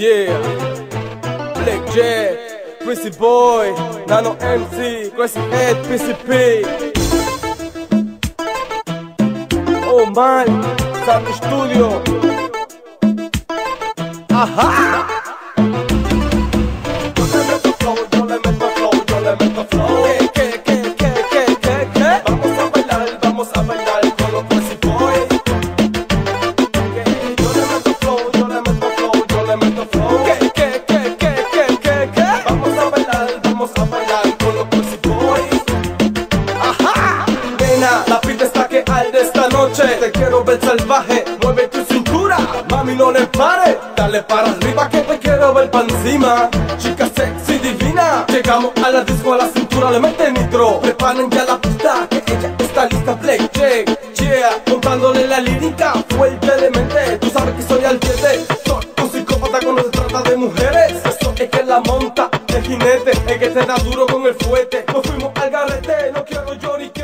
Yeah, Black Jack, Prissy Boy, Nano MC, questi è PCP Oh man, Santo Studio. Aha! Vamos a bailar, vamos a bailar con los vamos a bailar con los Boys. Ajá. Nena, la pista está que arde esta noche. Te quiero ver salvaje, mueve tu cintura. Mami, no le pare, dale para arriba que te quiero ver pa' encima. Chica sexy divina, llegamos a la disco a la cintura, le mete nitro. Preparen ya la pista, que ella está lista. Black Jack, yeah, montándole la lírica fuertemente. Tú sabes que soy al diente, soy un psicópata cuando se trata de mujeres. Eso es que la monta de jinete, es que te da duro con el fuete. Nos fuimos al garete, no quiero que